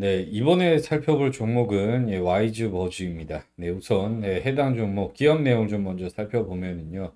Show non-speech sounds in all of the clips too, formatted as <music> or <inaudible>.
네, 이번에 살펴볼 종목은 예, 와이즈버즈입니다. 네, 우선 예, 해당 종목 기업 내용 좀 먼저 살펴보면은요.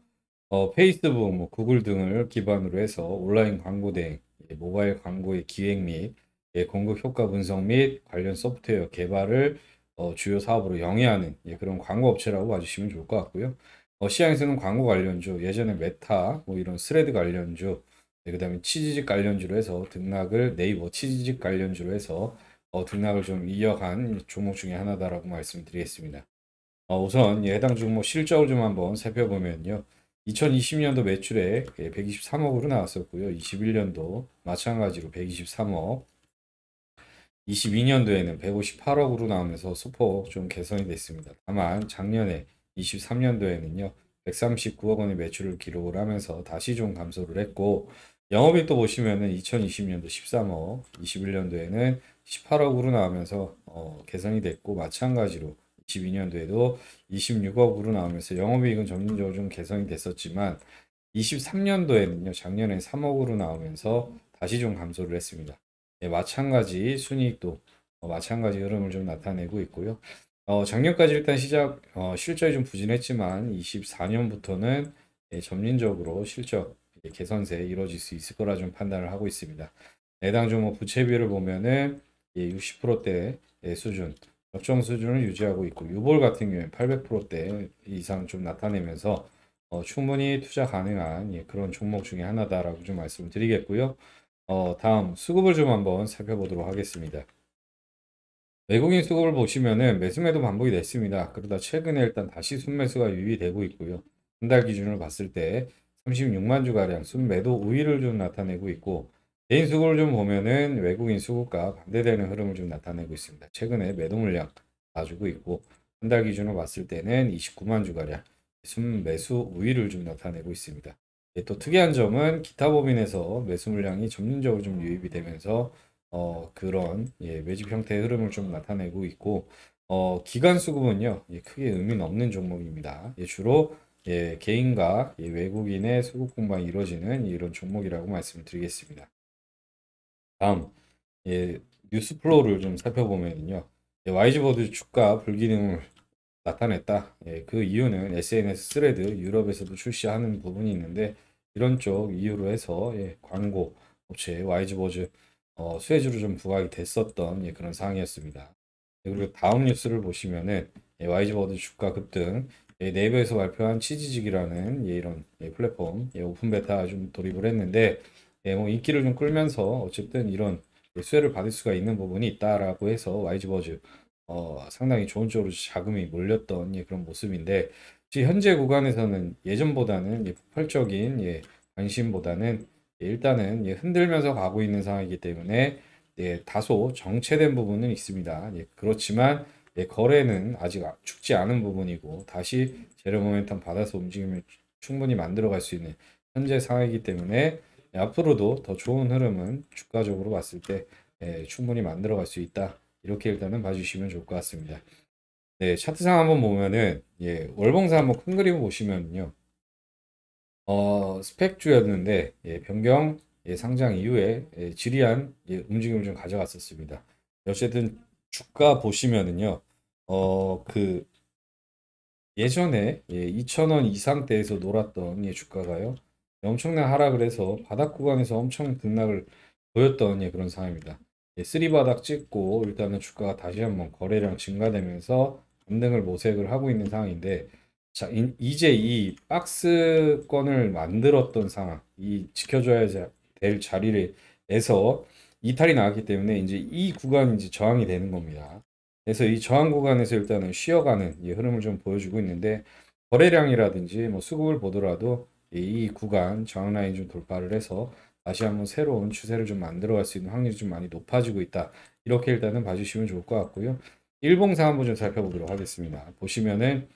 어, 페이스북, 뭐, 구글 등을 기반으로 해서 온라인 광고 대행, 예, 모바일 광고의 기획 및 예, 공급 효과 분석 및 관련 소프트웨어 개발을 어, 주요 사업으로 영위하는 예, 그런 광고 업체라고 봐주시면 좋을 것 같고요. 어, 시장에서는 광고 관련주, 예전에 메타, 뭐 이런 스레드 관련주, 네, 그 다음에 치즈직 관련주로 해서 등락을 네이버 치즈직 관련주로 해서 어, 등락을 좀 이어간 종목 중에 하나다라고 말씀드리겠습니다. 어, 우선 해당 종목 실적을 좀 한번 살펴보면요. 2020년도 매출액 123억으로 나왔었고요. 21년도 마찬가지로 123억. 22년도에는 158억으로 나오면서 소폭 좀 개선이 됐습니다. 다만 작년에 23년도에는요. 139억 원의 매출을 기록을 하면서 다시 좀 감소를 했고 영업이익도 보시면은 2020년도 13억, 21년도에는 18억으로 나오면서 어, 개선이 됐고 마찬가지로 22년도에도 26억으로 나오면서 영업이익은 점진적으로 좀 개선이 됐었지만 23년도에는요 작년에 3억으로 나오면서 다시 좀 감소를 했습니다. 네, 마찬가지 순이익도 어, 마찬가지 흐름을 좀 나타내고 있고요. 어, 작년까지 일단 시작 어, 실적이 좀 부진했지만 24년부터는 예, 점진적으로 실적 예, 개선세 이루어질 수 있을 거라 좀 판단을 하고 있습니다. 해당 종목 부채비를 보면은 예, 60%대 수준, 적정 수준을 유지하고 있고 유볼 같은 경우에 800%대 이상 좀 나타내면서 어, 충분히 투자 가능한 예, 그런 종목 중에 하나다라고 좀 말씀을 드리겠고요. 어, 다음 수급을 좀 한번 살펴보도록 하겠습니다. 외국인 수급을 보시면은 매수매도 반복이 됐습니다. 그러다 최근에 일단 다시 순매수가 유의되고 있고요. 한달 기준으로 봤을 때 36만 주가량 순매도 우위를 좀 나타내고 있고 개인 수급을 좀 보면은 외국인 수급과 반대되는 흐름을 좀 나타내고 있습니다. 최근에 매도 물량 봐주고 있고 한 달 기준으로 봤을 때는 29만 주가량 순매수 우위를 좀 나타내고 있습니다. 예, 또 특이한 점은 기타 법인에서 매수 물량이 점진적으로 좀 유입이 되면서 어, 그런 예, 매집 형태의 흐름을 좀 나타내고 있고 어, 기관 수급은요 예, 크게 의미는 없는 종목입니다. 예, 주로 예, 개인과 예, 외국인의 수급 공방이 이루어지는 이런 종목이라고 말씀드리겠습니다. 다음 예, 뉴스 flow를 좀 살펴보면요. 예, 와이즈버즈 주가 불기둥을 나타냈다. 예, 그 이유는 SNS 스레드 유럽에서도 출시하는 부분이 있는데 이런 쪽 이유로 해서 예, 광고 업체 와이즈버즈 어, 수혜주로 좀 부각이 됐었던 예, 그런 상황이었습니다. 예, 그리고 다음 뉴스를 보시면은 예, YG보드 주가 급등 예, 네이버에서 발표한 치지직이라는 예, 이런 예, 플랫폼 예, 오픈 베타 좀 돌입을 했는데 예, 뭐 인기를 좀 끌면서 어쨌든 이런 수혜를 받을 수가 있는 부분이 있다라고 해서 와이즈버즈 어, 상당히 좋은 쪽으로 자금이 몰렸던 예, 그런 모습인데 지금 현재 구간에서는 예전보다는 예, 폭발적인 예, 관심보다는 예, 일단은 예, 흔들면서 가고 있는 상황이기 때문에 예, 다소 정체된 부분은 있습니다. 예, 그렇지만 예, 거래는 아직 죽지 않은 부분이고 다시 제로 모멘텀 받아서 움직임을 충분히 만들어갈 수 있는 현재 상황이기 때문에 예, 앞으로도 더 좋은 흐름은 주가적으로 봤을 때 예, 충분히 만들어갈 수 있다. 이렇게 일단은 봐주시면 좋을 것 같습니다. 네, 차트상 한번 보면은 예, 월봉사 한번 큰 그림 보시면요. 어, 스펙주였는데 예, 변경 예, 상장 이후에 예, 지리한 예, 움직임을 좀 가져갔었습니다. 어쨌든 주가 보시면은요. 어, 그 예전에 예, 2,000원 이상대에서 놀았던 예, 주가가요. 엄청난 하락을 해서 바닥 구간에서 엄청 등락을 보였던 예, 그런 상황입니다. 예, 3바닥 찍고 일단은 주가가 다시 한번 거래량 증가되면서 반등을 모색을 하고 있는 상황인데 자 이, 이제 이 박스권을 만들었던 상황 이 지켜줘야 될 자리에서 이탈이 나왔기 때문에 이제 이 구간이 이제 저항이 되는 겁니다. 그래서 이 저항 구간에서 일단은 쉬어가는 이 흐름을 좀 보여주고 있는데 거래량이라든지 뭐 수급을 보더라도 이 구간 저항 라인 좀 돌파를 해서 다시 한번 새로운 추세를 좀 만들어 갈 수 있는 확률이 좀 많이 높아지고 있다. 이렇게 일단은 봐주시면 좋을 것 같고요. 일봉상 한번 좀 살펴보도록 하겠습니다. 보시면은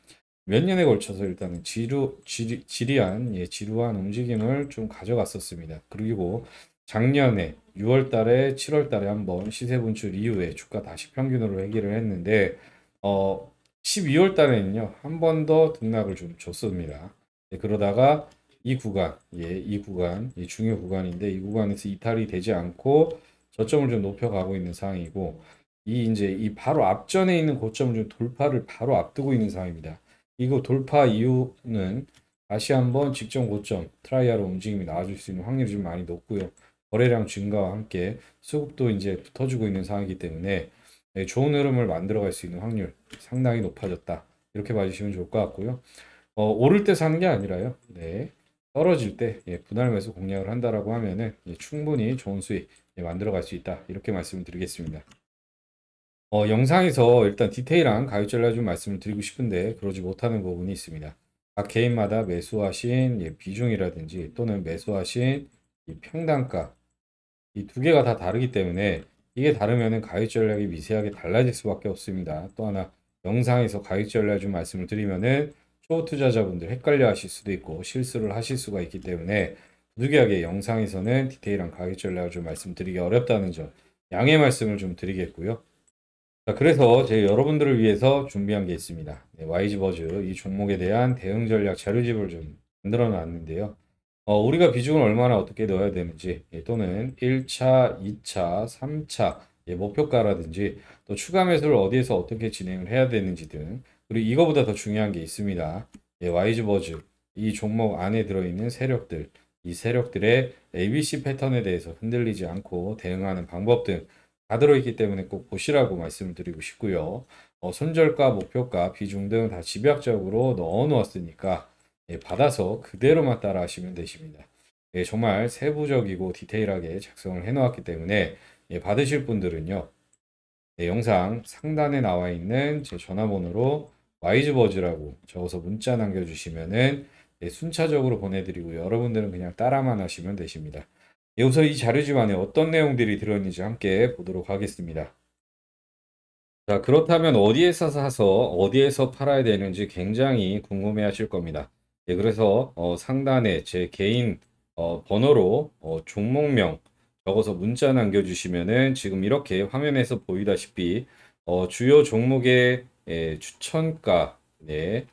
몇 년에 걸쳐서 일단은 지루, 지리, 지리한, 예, 지루한 움직임을 좀 가져갔었습니다. 그리고 작년에 6월 달에 7월 달에 한번 시세 분출 이후에 주가 다시 평균으로 회귀를 했는데, 어, 12월 달에는요, 한 번 더 등락을 좀 줬습니다. 예, 그러다가 이 구간, 예, 이 구간, 이 중요 구간인데 이 구간에서 이탈이 되지 않고 저점을 좀 높여가고 있는 상황이고 이 이제 이 바로 앞전에 있는 고점을 좀 돌파를 바로 앞두고 있는 상황입니다. 이거 돌파 이후는 다시 한번 직전 고점 try하러 움직임이 나와줄 수 있는 확률이 좀 많이 높고요. 거래량 증가와 함께 수급도 이제 붙어주고 있는 상황이기 때문에 네, 좋은 흐름을 만들어갈 수 있는 확률 상당히 높아졌다. 이렇게 봐주시면 좋을 것 같고요. 어, 오를 때 사는 게 아니라요. 네. 떨어질 때 예, 분할 매수 공략을 한다라고 하면은 예, 충분히 좋은 수익 예, 만들어갈 수 있다. 이렇게 말씀을 드리겠습니다. 어, 영상에서 일단 디테일한 가격 전략 좀 말씀을 드리고 싶은데 그러지 못하는 부분이 있습니다. 각 개인마다 매수하신 예, 비중이라든지 또는 매수하신 평단가 이 두 개가 다 다르기 때문에 이게 다르면은 가격 전략이 미세하게 달라질 수밖에 없습니다. 또 하나 영상에서 가격 전략 좀 말씀을 드리면은 초 투자자분들 헷갈려 하실 수도 있고 실수를 하실 수가 있기 때문에 부득이하게 영상에서는 디테일한 가격 전략을 좀 말씀드리기 어렵다는 점 양해 말씀을 좀 드리겠고요. 자, 그래서 제 여러분들을 위해서 준비한 게 있습니다. 네, YG버즈 이 종목에 대한 대응 전략 자료집을 좀 만들어 놨는데요. 어, 우리가 비중을 얼마나 어떻게 넣어야 되는지 예, 또는 1차, 2차, 3차 예, 목표가라든지 또 추가 매수를 어디에서 어떻게 진행을 해야 되는지 등 그리고 이거보다 더 중요한 게 있습니다. 예, YG버즈 이 종목 안에 들어있는 세력들 이 세력들의 ABC 패턴에 대해서 흔들리지 않고 대응하는 방법 등 다 들어있기 때문에 꼭 보시라고 말씀을 드리고 싶고요. 어, 손절가, 목표가, 비중 등 다 집약적으로 넣어 놓았으니까 예, 받아서 그대로만 따라 하시면 되십니다. 예, 정말 세부적이고 디테일하게 작성을 해 놓았기 때문에 예, 받으실 분들은요. 네, 영상 상단에 나와 있는 제 전화번호로 와이즈버즈라고 적어서 문자 남겨주시면은 예, 순차적으로 보내드리고 여러분들은 그냥 따라만 하시면 되십니다. 예, 우선 이 자료집 안에 어떤 내용들이 들어있는지 함께 보도록 하겠습니다. 자, 그렇다면 어디에서 사서 어디에서 팔아야 되는지 굉장히 궁금해 하실 겁니다. 예, 그래서 어, 상단에 제 개인 어, 번호로 어, 종목명 적어서 문자 남겨주시면은 지금 이렇게 화면에서 보이다시피 어, 주요 종목의 예, 추천가, 네,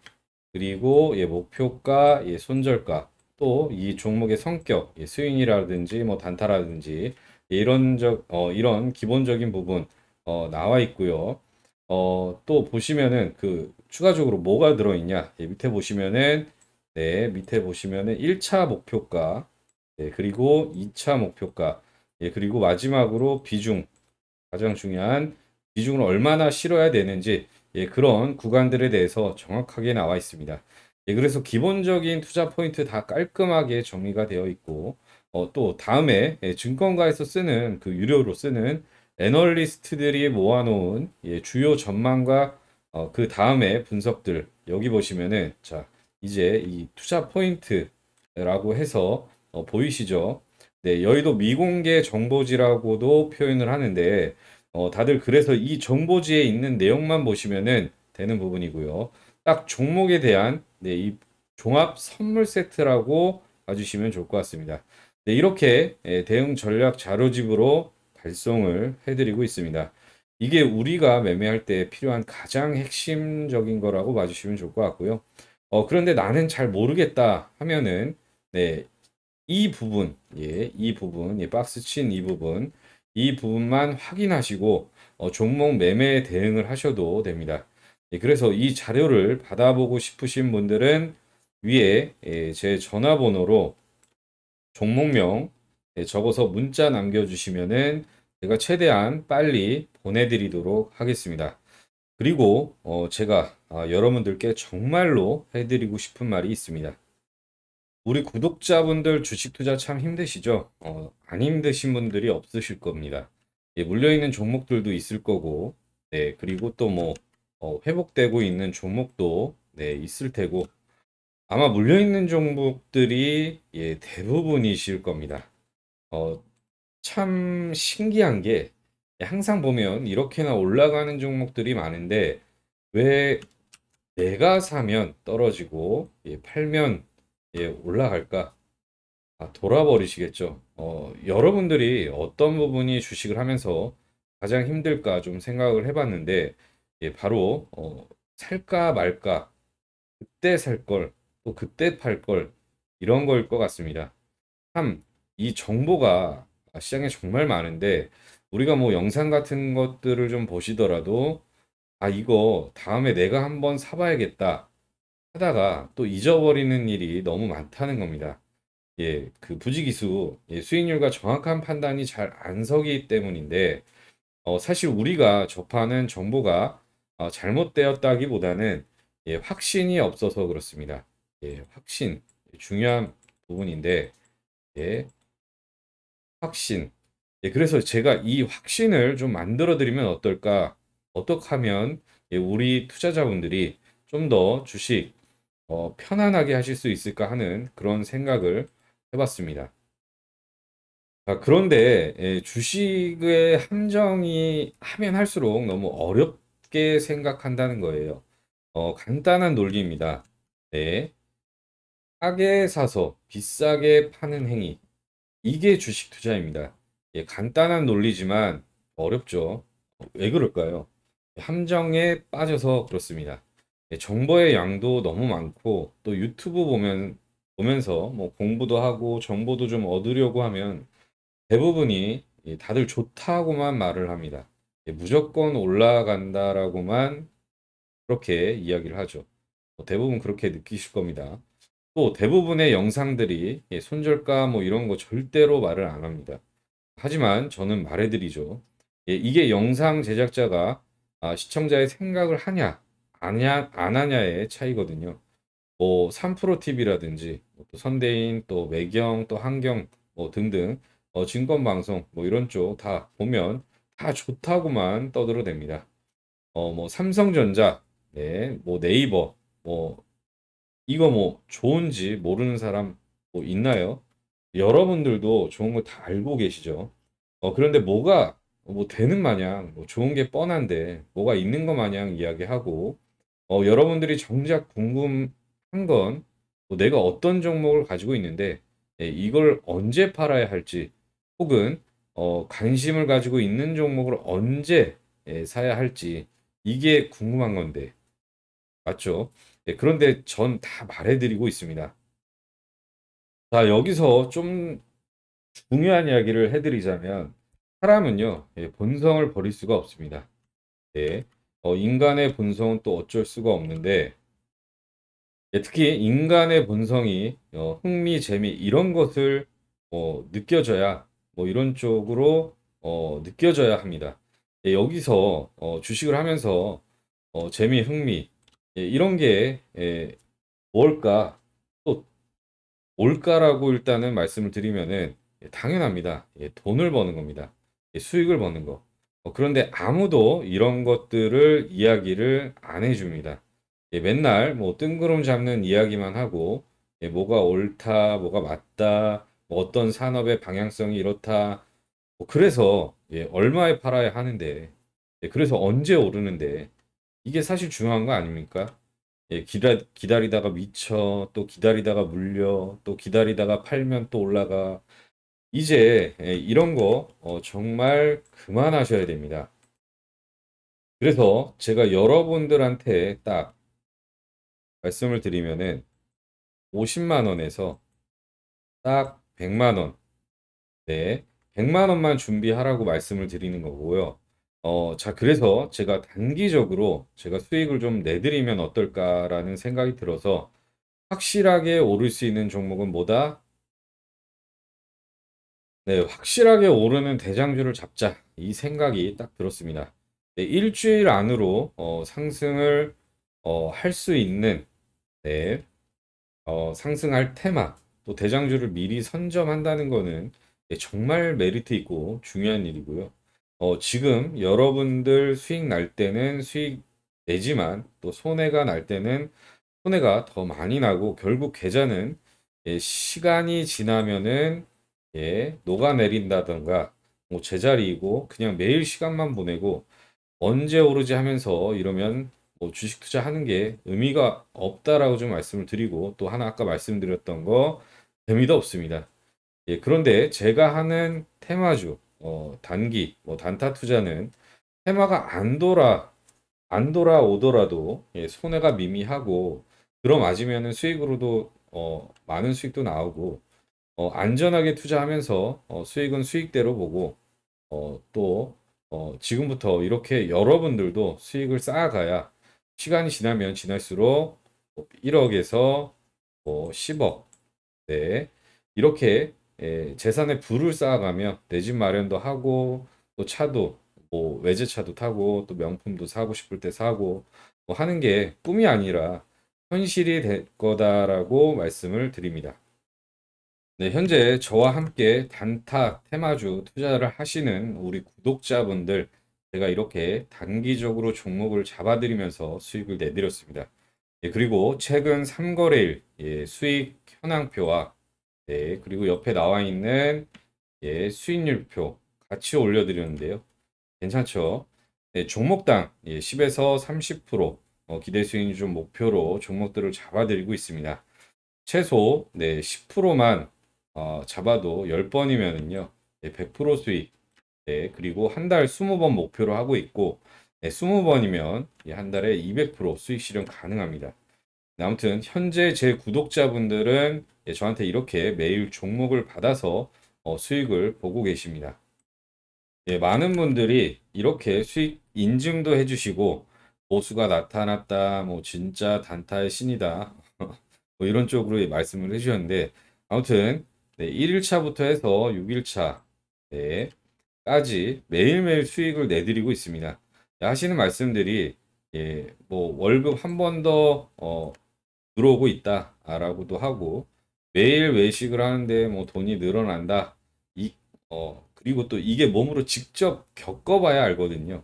그리고 예, 목표가, 예, 손절가, 또 이 종목의 성격, 스윙이라든지 뭐 단타라든지 이런 적, 어, 이런 기본적인 부분 어, 나와 있고요. 어, 또 보시면은 그 추가적으로 뭐가 들어있냐? 예, 밑에 보시면은 네, 밑에 보시면은 1차 목표가 예, 그리고 2차 목표가 예, 그리고 마지막으로 비중 가장 중요한 비중을 얼마나 실어야 되는지 예, 그런 구간들에 대해서 정확하게 나와 있습니다. 예, 그래서 기본적인 투자 포인트 다 깔끔하게 정리가 되어 있고 어, 또 다음에 예, 증권가에서 쓰는 그 유료로 쓰는 애널리스트들이 모아놓은 예, 주요 전망과 어, 그 다음에 분석들 여기 보시면은 자 이제 이 투자 포인트라고 해서 어, 보이시죠? 네, 여의도 미공개 정보지라고도 표현을 하는데 어, 다들 그래서 이 정보지에 있는 내용만 보시면은 되는 부분이고요. 딱 종목에 대한 네, 이 종합 선물 세트라고 봐주시면 좋을 것 같습니다. 네, 이렇게 예, 대응 전략 자료집으로 발송을 해드리고 있습니다. 이게 우리가 매매할 때 필요한 가장 핵심적인 거라고 봐주시면 좋을 것 같고요. 어, 그런데 나는 잘 모르겠다 하면은, 네, 이 부분, 예, 이 부분, 예, 박스 친 이 부분, 이 부분만 확인하시고, 어, 종목 매매 대응을 하셔도 됩니다. 예, 그래서 이 자료를 받아보고 싶으신 분들은 위에 예, 제 전화번호로 종목명 예, 적어서 문자 남겨주시면은 제가 최대한 빨리 보내드리도록 하겠습니다. 그리고 어 제가 아, 여러분들께 정말로 해드리고 싶은 말이 있습니다. 우리 구독자분들 주식 투자 참 힘드시죠? 어, 안 힘드신 분들이 없으실 겁니다. 예, 물려있는 종목들도 있을 거고, 네, 그리고 또뭐 어, 회복되고 있는 종목도 네, 있을 테고 아마 물려 있는 종목들이 예, 대부분이실 겁니다. 어, 참 신기한 게 항상 보면 이렇게나 올라가는 종목들이 많은데 왜 내가 사면 떨어지고 예, 팔면 예, 올라갈까? 아, 돌아버리시겠죠. 어, 여러분들이 어떤 부분이 주식을 하면서 가장 힘들까 좀 생각을 해봤는데 예, 바로 어, 살까 말까 그때 살 걸 또 그때 팔 걸 이런 거일 것 같습니다. 참 이 정보가 시장에 정말 많은데 우리가 뭐 영상 같은 것들을 좀 보시더라도 아, 이거 다음에 내가 한번 사봐야겠다 하다가 또 잊어버리는 일이 너무 많다는 겁니다. 예, 그 부지기수, 예, 수익률과 정확한 판단이 잘 안 서기 때문인데, 어, 사실 우리가 접하는 정보가 어, 잘못되었다기보다는 예, 확신이 없어서 그렇습니다. 예, 확신 중요한 부분인데, 예, 확신. 예, 그래서 제가 이 확신을 좀 만들어 드리면 어떨까? 어떻게 하면 예, 우리 투자자분들이 좀 더 주식 어, 편안하게 하실 수 있을까 하는 그런 생각을 해봤습니다. 아, 그런데 예, 주식의 함정이 하면 할수록 너무 어렵게 생각한다는 거예요. 어, 간단한 논리입니다. 네. 싸게 사서 비싸게 파는 행위. 이게 주식 투자입니다. 예, 간단한 논리지만 어렵죠. 왜 그럴까요? 함정에 빠져서 그렇습니다. 예, 정보의 양도 너무 많고 또 유튜브 보면 보면서 뭐 공부도 하고 정보도 좀 얻으려고 하면 대부분이 다들 좋다고만 말을 합니다. 예, 무조건 올라간다라고만 그렇게 이야기를 하죠. 뭐 대부분 그렇게 느끼실 겁니다. 또 대부분의 영상들이 예, 손절가 뭐 이런 거 절대로 말을 안 합니다. 하지만 저는 말해드리죠. 이게 영상 제작자가 아, 시청자의 생각을 하냐 아냐, 안 하냐의 차이거든요. 뭐 3프로 TV라든지 뭐또 선대인 또 매경 또 한경 뭐 등등 어, 증권 방송 뭐 이런 쪽 다 보면 다 좋다고만 떠들어댑니다. 어 뭐 삼성전자 네, 뭐 네이버 뭐 이거 뭐 좋은지 모르는 사람 뭐 있나요? 여러분들도 좋은 거 다 알고 계시죠? 어 그런데 뭐가 뭐 되는 마냥 뭐 좋은 게 뻔한데 뭐가 있는 거 마냥 이야기하고 어, 여러분들이 정작 궁금한 건 뭐 내가 어떤 종목을 가지고 있는데 예, 이걸 언제 팔아야 할지 혹은 어, 관심을 가지고 있는 종목을 언제 예, 사야 할지 이게 궁금한 건데 맞죠? 예, 그런데 전 다 말해드리고 있습니다. 자 여기서 좀 중요한 이야기를 해드리자면 사람은요 예, 본성을 버릴 수가 없습니다. 예, 어, 인간의 본성은 또 어쩔 수가 없는데 예, 특히 인간의 본성이 어, 흥미, 재미 이런 것을 어, 느껴져야 뭐 이런 쪽으로 어, 느껴져야 합니다. 예, 여기서 어, 주식을 하면서 어, 재미, 흥미 예, 이런 게 예, 뭘까 또 올까라고 일단은 말씀을 드리면은 예, 당연합니다. 예, 돈을 버는 겁니다. 예, 수익을 버는 거. 어, 그런데 아무도 이런 것들을 이야기를 안 해줍니다. 예, 맨날 뭐 뜬구름 잡는 이야기만 하고 예, 뭐가 옳다, 뭐가 맞다, 뭐 어떤 산업의 방향성이 이렇다. 뭐 그래서 예, 얼마에 팔아야 하는데, 예, 그래서 언제 오르는데 이게 사실 중요한 거 아닙니까? 예, 기다, 기다리다가 미쳐, 또 기다리다가 물려, 또 기다리다가 팔면 또 올라가. 이제 예, 이런 거 어, 정말 그만하셔야 됩니다. 그래서 제가 여러분들한테 딱 말씀을 드리면은 50만 원에서 딱 100만 원. 네. 100만 원만 준비하라고 말씀을 드리는 거고요. 어, 자, 그래서 제가 단기적으로 제가 수익을 좀 내드리면 어떨까라는 생각이 들어서 확실하게 오를 수 있는 종목은 뭐다? 네, 확실하게 오르는 대장주를 잡자. 이 생각이 딱 들었습니다. 네, 일주일 안으로 어, 상승을 어, 할 수 있는 네, 어, 상승할 테마 또 대장주를 미리 선점한다는 거는 네, 정말 메리트 있고 중요한 일이고요. 어, 지금 여러분들 수익 날 때는 수익 내지만 또 손해가 날 때는 손해가 더 많이 나고 결국 계좌는 예, 시간이 지나면은 예, 녹아내린다던가 뭐 제자리이고 그냥 매일 시간만 보내고 언제 오르지 하면서 이러면 뭐 주식 투자하는 게 의미가 없다라고 좀 말씀을 드리고 또 하나 아까 말씀드렸던 거 재미도 없습니다. 예, 그런데 제가 하는 테마주 어, 단기 뭐 단타 투자는 테마가 안 돌아 안 돌아오더라도 예, 손해가 미미하고 들어맞으면 수익으로도 어, 많은 수익도 나오고 어, 안전하게 투자하면서 어, 수익은 수익대로 보고 어, 또 어, 지금부터 이렇게 여러분들도 수익을 쌓아가야 시간이 지나면 지날수록 1억에서 뭐 10억 네, 이렇게 예, 재산의 부를 쌓아가며 내집 마련도 하고 또 차도 뭐 외제차도 타고 또 명품도 사고 싶을 때 사고 뭐 하는 게 꿈이 아니라 현실이 될 거다라고 말씀을 드립니다. 네, 현재 저와 함께 단타 테마주 투자를 하시는 우리 구독자분들 제가 이렇게 단기적으로 종목을 잡아드리면서 수익을 내드렸습니다. 예, 그리고 최근 3거래일 예, 수익 현황표와 예, 그리고 옆에 나와 있는 예, 수익률표 같이 올려드렸는데요. 괜찮죠? 네, 종목당 예, 10에서 30% 어, 기대 수익률 좀 목표로 종목들을 잡아드리고 있습니다. 최소 네, 10%만 어, 잡아도 10번이면은요. 네, 100% 수익. 네, 그리고 한 달 20번 목표로 하고 있고 네, 20번이면 예, 한 달에 200% 수익 실현 가능합니다. 네, 아무튼 현재 제 구독자분들은 예, 저한테 이렇게 매일 종목을 받아서 어, 수익을 보고 계십니다. 예, 많은 분들이 이렇게 수익 인증도 해주시고 보수가 나타났다, 뭐 진짜 단타의 신이다, <laughs> 뭐 이런 쪽으로 말씀을 해주셨는데 아무튼 네, 1일차부터 해서 6일차 네, 까지 매일매일 수익을 내드리고 있습니다. 하시는 말씀들이 예, 뭐 월급 한 번더 어, 들어오고 있다라고도 하고 매일 외식을 하는데 뭐 돈이 늘어난다. 이, 어, 그리고 또 이게 몸으로 직접 겪어봐야 알거든요.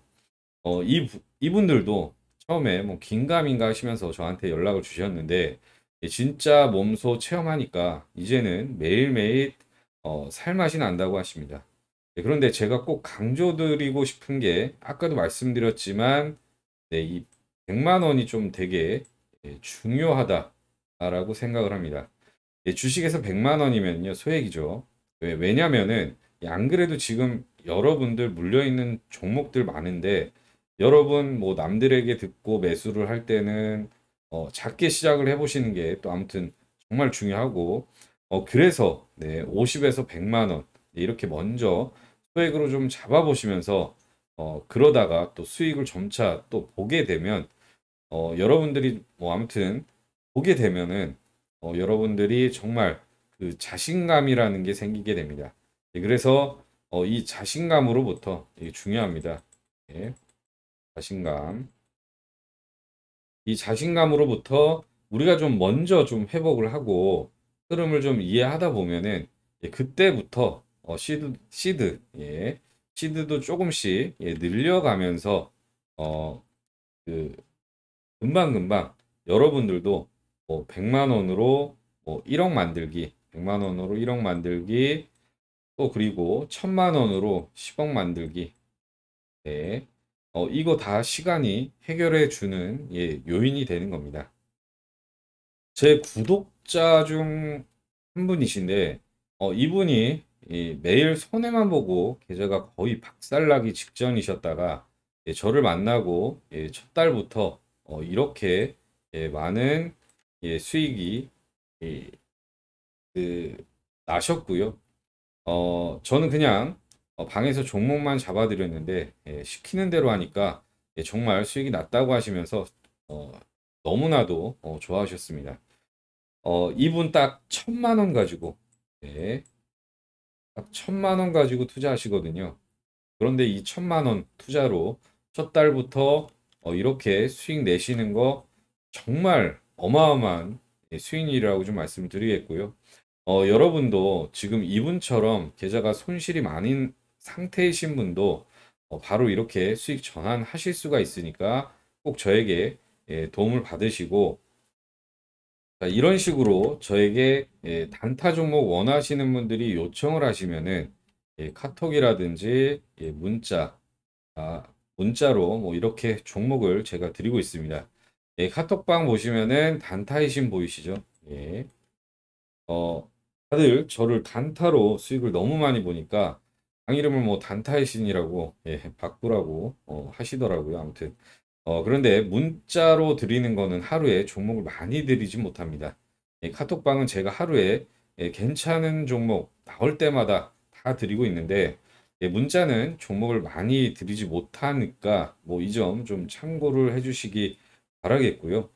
어, 이, 이분들도 처음에 뭐 긴가민가 하시면서 저한테 연락을 주셨는데 진짜 몸소 체험하니까 이제는 매일매일 어, 살맛이 난다고 하십니다. 네, 그런데 제가 꼭 강조드리고 싶은 게 아까도 말씀드렸지만 네, 이 100만 원이 좀 되게 예, 중요하다라고 생각을 합니다. 예, 주식에서 100만 원이면요 소액이죠. 왜? 왜냐면은 안 그래도 지금 여러분들 물려있는 종목들 많은데 여러분 뭐 남들에게 듣고 매수를 할 때는 어, 작게 시작을 해보시는 게 또 아무튼 정말 중요하고 어, 그래서 네, 50에서 100만 원 네, 이렇게 먼저 소액으로 좀 잡아보시면서 어, 그러다가 또 수익을 점차 또 보게 되면 어, 여러분들이 뭐 아무튼 보게 되면은 어, 여러분들이 정말 그 자신감이라는 게 생기게 됩니다. 예, 그래서 어, 이 자신감으로부터 이게 중요합니다. 예, 자신감. 이 자신감으로부터 우리가 좀 먼저 좀 회복을 하고 흐름을 좀 이해하다 보면은 예, 그때부터 어, 시드 시드 예, 시드도 조금씩 예, 늘려가면서 어, 그 금방 금방 여러분들도 뭐 100만 원으로 뭐 1억 만들기, 100만 원으로 1억 만들기, 또 그리고 1000만 원으로 10억 만들기. 네. 어, 이거 다 시간이 해결해 주는 예, 요인이 되는 겁니다. 제 구독자 중 한 분이신데 어, 이분이 이, 매일 손해만 보고 계좌가 거의 박살나기 직전이셨다가 예, 저를 만나고 예, 첫 달부터 어, 이렇게 예, 많은 예, 수익이 예, 그, 나셨고요. 어, 저는 그냥 어, 방에서 종목만 잡아드렸는데 예, 시키는 대로 하니까 예, 정말 수익이 났다고 하시면서 어, 너무나도 어, 좋아하셨습니다. 어, 이분 딱 천만 원 가지고 예, 딱 천만 원 가지고 투자하시거든요. 그런데 이 천만 원 투자로 첫 달부터 어, 이렇게 수익 내시는 거 정말 어마어마한 예, 수익이라고 좀 말씀을 드리겠고요. 어, 여러분도 지금 이분처럼 계좌가 손실이 많은 상태이신 분도 어, 바로 이렇게 수익 전환하실 수가 있으니까 꼭 저에게 예, 도움을 받으시고 자, 이런 식으로 저에게 예, 단타 종목 원하시는 분들이 요청을 하시면은 예, 카톡이라든지 예, 문자 아, 문자로 뭐 이렇게 종목을 제가 드리고 있습니다. 예, 카톡방 보시면은 단타이신 보이시죠? 예. 어, 다들 저를 단타로 수익을 너무 많이 보니까 방 이름을 뭐 단타이신이라고 예, 바꾸라고 어, 하시더라고요. 아무튼 어, 그런데 문자로 드리는 거는 하루에 종목을 많이 드리지 못합니다. 예, 카톡방은 제가 하루에 예, 괜찮은 종목 나올 때마다 다 드리고 있는데 예, 문자는 종목을 많이 드리지 못하니까 뭐 이 점 좀 참고를 해주시기 바라겠고요.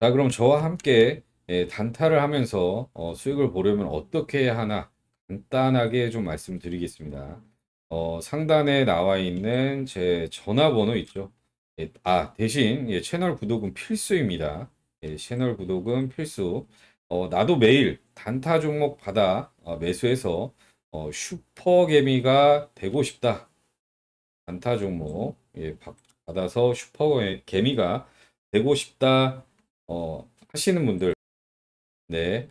자, 그럼 저와 함께 예, 단타를 하면서 어, 수익을 보려면 어떻게 해야 하나 간단하게 좀 말씀드리겠습니다. 어, 상단에 나와 있는 제 전화번호 있죠. 예, 아, 대신 예, 채널 구독은 필수입니다. 예, 채널 구독은 필수. 어, 나도 매일 단타 종목 받아 어, 매수해서 어, 슈퍼개미가 되고 싶다. 단타 종목 예, 받아서 슈퍼개미가 되고 싶다. 어, 하시는 분들 네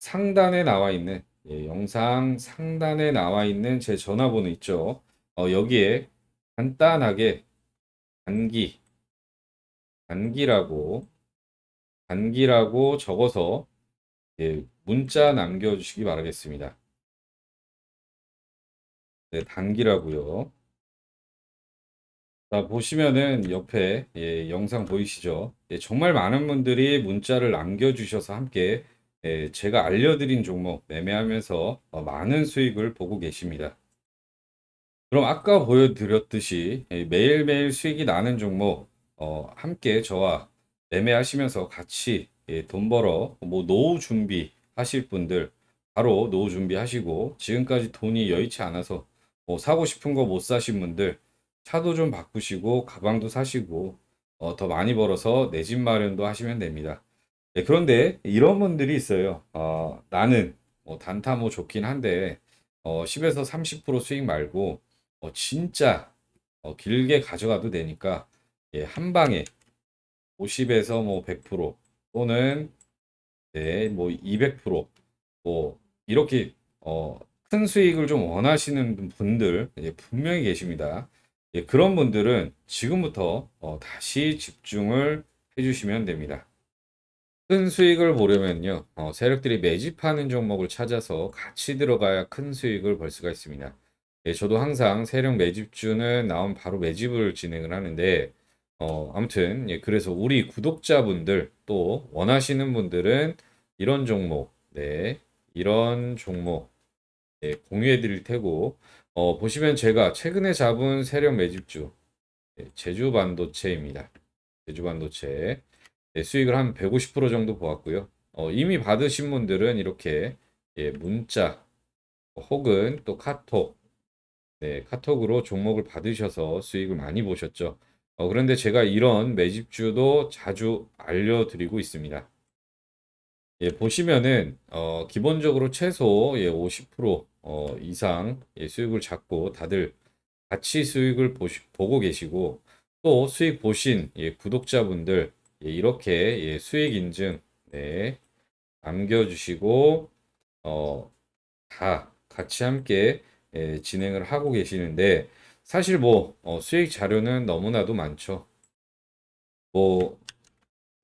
상단에 나와 있는 예, 영상 상단에 나와 있는 제 전화번호 있죠. 어, 여기에 간단하게 단기 단기라고 단기라고 적어서 예, 문자 남겨주시기 바라겠습니다. 네, 단기라고요. 자, 보시면은 옆에 예, 영상 보이시죠? 예, 정말 많은 분들이 문자를 남겨주셔서 함께 예, 제가 알려드린 종목 매매하면서 어, 많은 수익을 보고 계십니다. 그럼 아까 보여드렸듯이 예, 매일매일 수익이 나는 종목 어, 함께 저와 매매하시면서 같이 예, 돈 벌어 뭐 노후 준비 하실 분들 바로 노후 준비하시고 지금까지 돈이 여의치 않아서 뭐 사고 싶은 거 못 사신 분들 차도 좀 바꾸시고 가방도 사시고 어, 더 많이 벌어서 내 집 마련도 하시면 됩니다. 네, 그런데 이런 분들이 있어요. 어, 나는 뭐 단타 뭐 좋긴 한데 어, 10에서 30% 수익 말고 어, 진짜 어, 길게 가져가도 되니까 예, 한 방에 50에서 뭐 100% 또는 네, 뭐 200%뭐 이렇게 어, 큰 수익을 좀 원하시는 분들 예, 분명히 계십니다. 예, 그런 분들은 지금부터 어, 다시 집중을 해주시면 됩니다. 큰 수익을 보려면요, 어, 세력들이 매집하는 종목을 찾아서 같이 들어가야 큰 수익을 벌 수가 있습니다. 예, 저도 항상 세력 매집주는 나온 바로 매집을 진행을 하는데, 어, 아무튼, 예, 그래서 우리 구독자분들 또 원하시는 분들은 이런 종목, 네, 이런 종목, 예, 공유해 드릴 테고, 어, 보시면 제가 최근에 잡은 세력 매집주, 예, 제주 반도체입니다. 제주 반도체. 예, 수익을 한 150% 정도 보았고요. 어, 이미 받으신 분들은 이렇게 예, 문자 혹은 또 카톡, 네, 카톡으로 종목을 받으셔서 수익을 많이 보셨죠. 어, 그런데 제가 이런 매집주도 자주 알려드리고 있습니다. 예, 보시면은 어, 기본적으로 최소 예, 50% 어, 이상 예, 수익을 잡고 다들 같이 수익을 보시, 보고 계시고 또 수익 보신 예, 구독자분들 예, 이렇게 예, 수익 인증 네, 남겨주시고 어, 다 같이 함께 예, 진행을 하고 계시는데 사실 뭐 어, 수익 자료는 너무나도 많죠. 뭐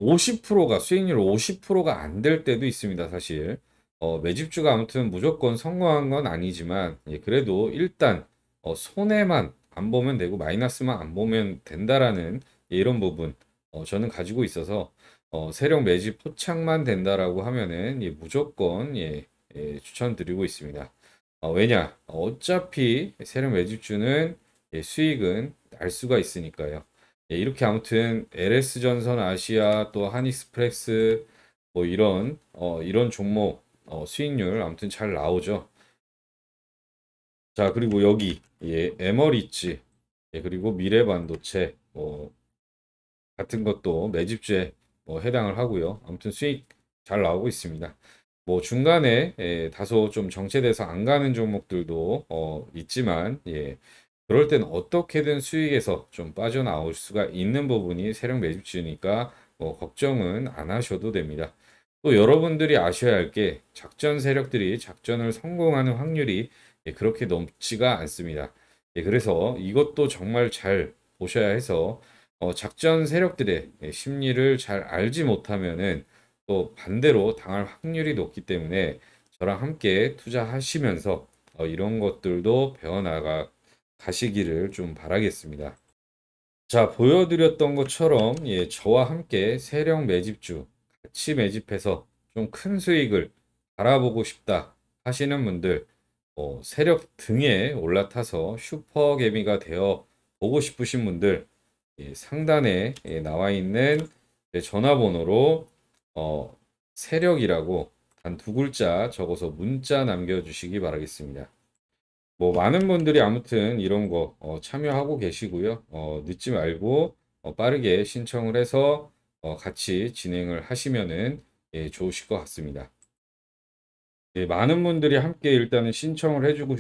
50%가 수익률 50%가 안 될 때도 있습니다, 사실. 어, 매집주가 아무튼 무조건 성공한 건 아니지만 예, 그래도 일단 어, 손해만 안 보면 되고 마이너스만 안 보면 된다라는 예, 이런 부분 어, 저는 가지고 있어서 어, 세력 매집 포착만 된다라고 하면은 예, 무조건 예, 예, 추천드리고 있습니다. 어, 왜냐? 어차피 세력 매집주는 예, 수익은 날 수가 있으니까요. 예, 이렇게 아무튼 LS전선 아시아 또 한익스프레스 뭐 이런 어, 이런 종목 어, 수익률 아무튼 잘 나오죠. 자 그리고 여기 예, 에머리츠 예, 그리고 미래반도체 뭐 같은 것도 매집주에 뭐 해당을 하고요. 아무튼 수익 잘 나오고 있습니다. 뭐 중간에 예, 다소 좀 정체돼서 안 가는 종목들도 어, 있지만 예, 그럴 때는 어떻게든 수익에서 좀 빠져나올 수가 있는 부분이 세력 매집주니까 뭐 걱정은 안 하셔도 됩니다. 또 여러분들이 아셔야 할 게 작전 세력들이 작전을 성공하는 확률이 예, 그렇게 높지가 않습니다. 예, 그래서 이것도 정말 잘 보셔야 해서 어, 작전 세력들의 예, 심리를 잘 알지 못하면은 또 반대로 당할 확률이 높기 때문에 저랑 함께 투자하시면서 어, 이런 것들도 배워나가 가시기를 좀 바라겠습니다. 자, 보여드렸던 것처럼 예, 저와 함께 세력 매집주 같이 매집해서 좀 큰 수익을 바라보고 싶다 하시는 분들 어, 세력 등에 올라타서 슈퍼개미가 되어 보고 싶으신 분들 예, 상단에 예, 나와 있는 제 전화번호로 어, 세력이라고 단 두 글자 적어서 문자 남겨주시기 바라겠습니다. 뭐 많은 분들이 아무튼 이런 거 어, 참여하고 계시고요. 어, 늦지 말고 어, 빠르게 신청을 해서 어, 같이 진행을 하시면은 예, 좋으실 것 같습니다. 예, 많은 분들이 함께 일단은 신청을 해주고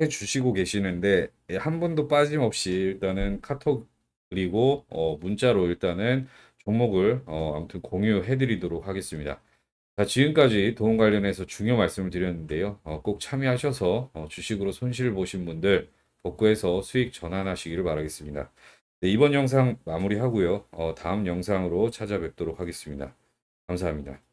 해주시고 계시는데 예, 한 분도 빠짐없이 일단은 카톡 그리고 어, 문자로 일단은 종목을 어, 아무튼 공유해 드리도록 하겠습니다. 자, 지금까지 도움 관련해서 중요 말씀을 드렸는데요. 어, 꼭 참여하셔서 어, 주식으로 손실 보신 분들 복구해서 수익 전환하시기를 바라겠습니다. 네, 이번 영상 마무리하고요. 어, 다음 영상으로 찾아뵙도록 하겠습니다. 감사합니다.